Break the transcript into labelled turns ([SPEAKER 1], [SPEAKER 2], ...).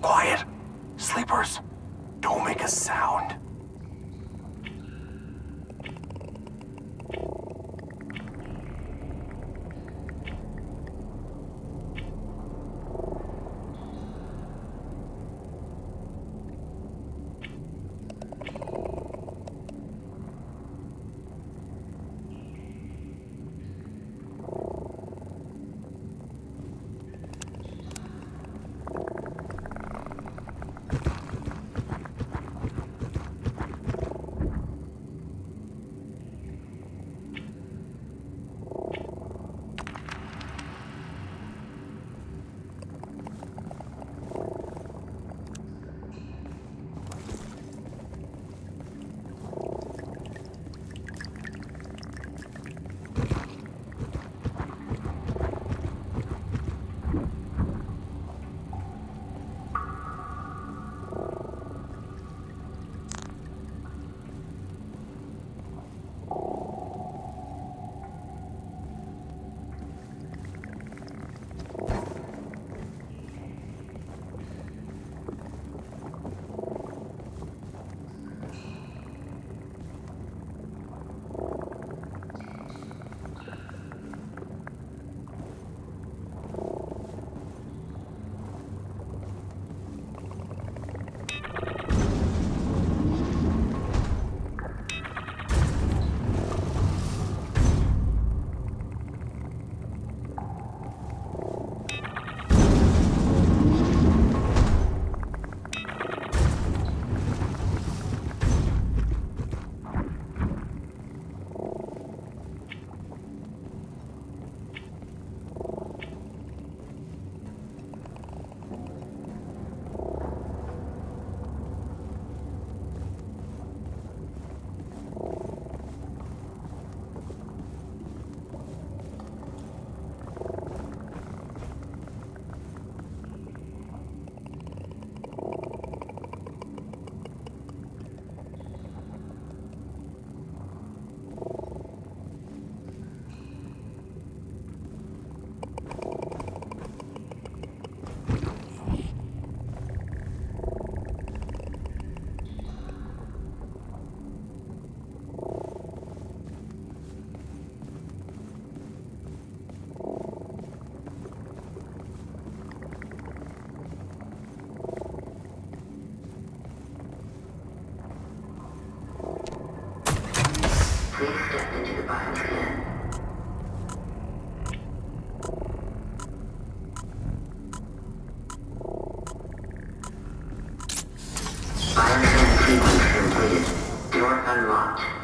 [SPEAKER 1] Quiet. Sleepers, don't make a sound.
[SPEAKER 2] Please step into the biosphere. Biosphere sequence completed. Door unlocked.